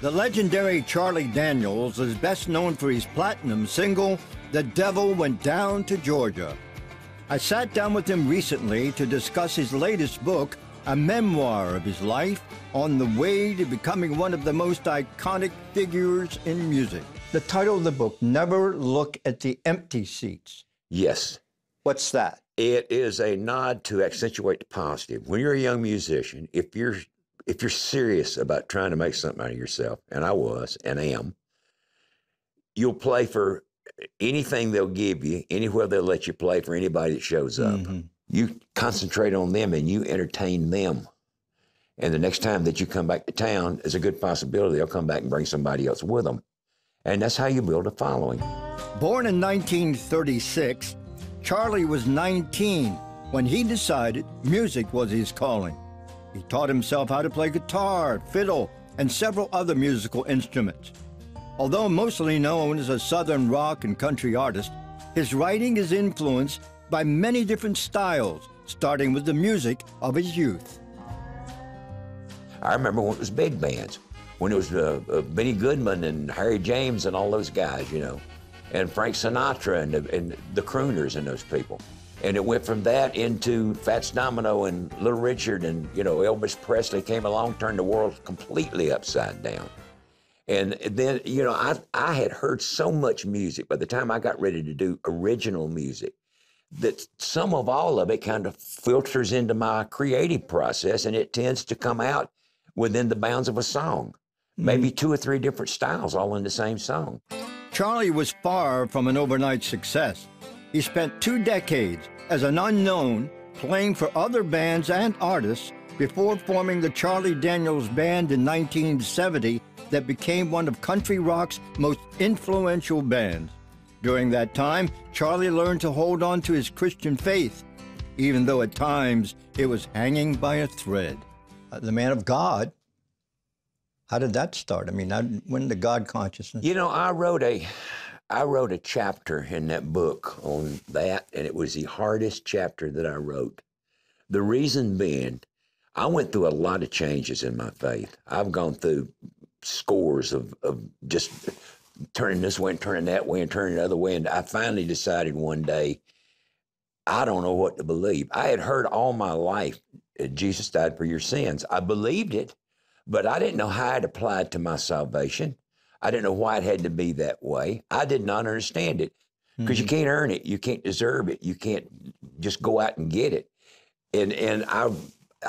The legendary Charlie Daniels is best known for his platinum single, The Devil Went Down to Georgia. I sat down with him recently to discuss his latest book, a memoir of his life on the way to becoming one of the most iconic figures in music. The title of the book, Never Look at the Empty Seats. Yes. What's that? It is a nod to accentuate the positive. When you're a young musician, if you're if you're serious about trying to make something out of yourself, and I was and am, you'll play for anything they'll give you, anywhere they'll let you play for anybody that shows up. Mm-hmm. You concentrate on them and you entertain them. And the next time that you come back to town, there's a good possibility they'll come back and bring somebody else with them. And that's how you build a following. Born in 1936, Charlie was 19 when he decided music was his calling. He taught himself how to play guitar, fiddle, and several other musical instruments. Although mostly known as a Southern rock and country artist, his writing is influenced by many different styles, starting with the music of his youth. I remember when it was big bands, when it was uh, uh, Benny Goodman and Harry James and all those guys, you know, and Frank Sinatra and and the crooners and those people. And it went from that into Fats Domino and Little Richard and, you know, Elvis Presley came along, turned the world completely upside down. And then, you know, I, I had heard so much music by the time I got ready to do original music that some of all of it kind of filters into my creative process and it tends to come out within the bounds of a song. Mm-hmm. Maybe two or three different styles all in the same song. Charlie was far from an overnight success. He spent two decades as an unknown playing for other bands and artists before forming the Charlie Daniels Band in 1970 that became one of country rock's most influential bands. During that time, Charlie learned to hold on to his Christian faith, even though at times it was hanging by a thread. Uh, the man of God, how did that start? I mean, when the God consciousness? You know, I wrote a, I wrote a chapter in that book on that, and it was the hardest chapter that I wrote. The reason being, I went through a lot of changes in my faith. I've gone through scores of, of just turning this way and turning that way and turning the other way. And I finally decided one day, I don't know what to believe. I had heard all my life Jesus died for your sins. I believed it, but I didn't know how it applied to my salvation. I didn't know why it had to be that way. I did not understand it because mm-hmm. you can't earn it. You can't deserve it. You can't just go out and get it. And and I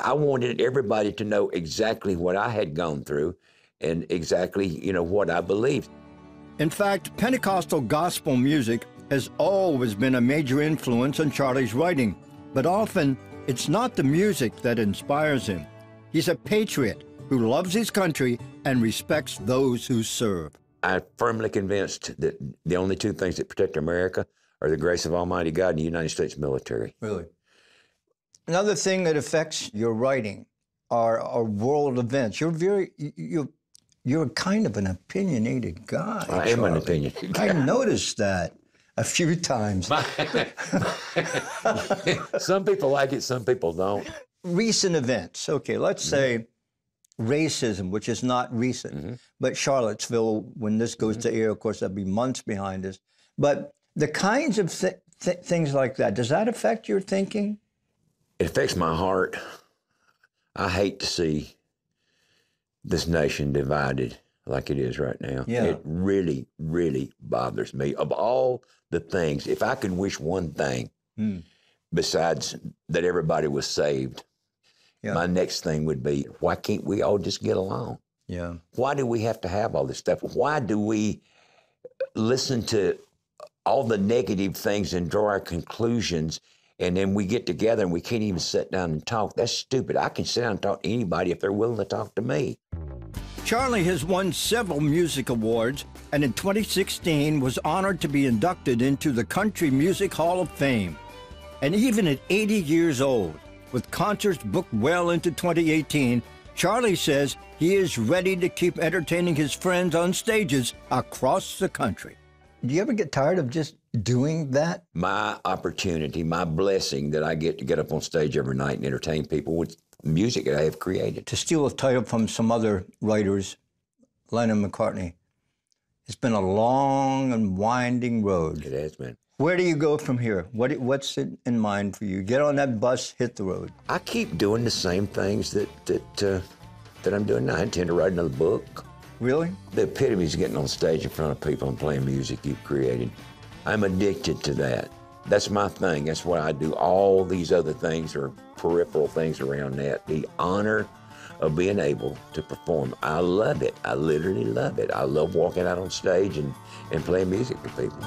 I wanted everybody to know exactly what I had gone through and exactly, you know, what I believed. In fact, Pentecostal gospel music has always been a major influence on Charlie's writing, but often it's not the music that inspires him. He's a patriot who loves his country and respects those who serve. I'm firmly convinced that the only two things that protect America are the grace of Almighty God and the United States military. Really? Another thing that affects your writing are, are world events. You're very, you, you're kind of an opinionated guy. I am an opinionated guy. I noticed that a few times. some people like it, some people don't. Recent events. Okay, let's mm-hmm. say racism, which is not recent, mm-hmm. but Charlottesville, when this goes mm-hmm. to air, of course, that'll be months behind us. But the kinds of th- th- things like that, does that affect your thinking? It affects my heart. I hate to see this nation divided like it is right now. Yeah. It really, really bothers me. Of all the things, if I could wish one thing mm. besides that everybody was saved, yeah. my next thing would be why can't we all just get along? Yeah. Why do we have to have all this stuff? Why do we listen to all the negative things and draw our conclusions and then we get together and we can't even sit down and talk? That's stupid. I can sit down and talk to anybody if they're willing to talk to me. Charlie has won several music awards and in 2016 was honored to be inducted into the Country Music Hall of Fame. And even at 80 years old, with concerts booked well into 2018, Charlie says he is ready to keep entertaining his friends on stages across the country. Do you ever get tired of just doing that? My opportunity, my blessing that I get to get up on stage every night and entertain people with music that I have created. To steal a title from some other writers, Lennon McCartney. It's been a long and winding road. It has been. Where do you go from here? What what's in, in mind for you? Get on that bus, hit the road. I keep doing the same things that that uh, that I'm doing now. I intend to write another book. Really? The epitome is getting on stage in front of people and playing music you've created. I'm addicted to that. That's my thing. That's why I do all these other things or peripheral things around that. The honor of being able to perform. I love it. I literally love it. I love walking out on stage and, and playing music for people.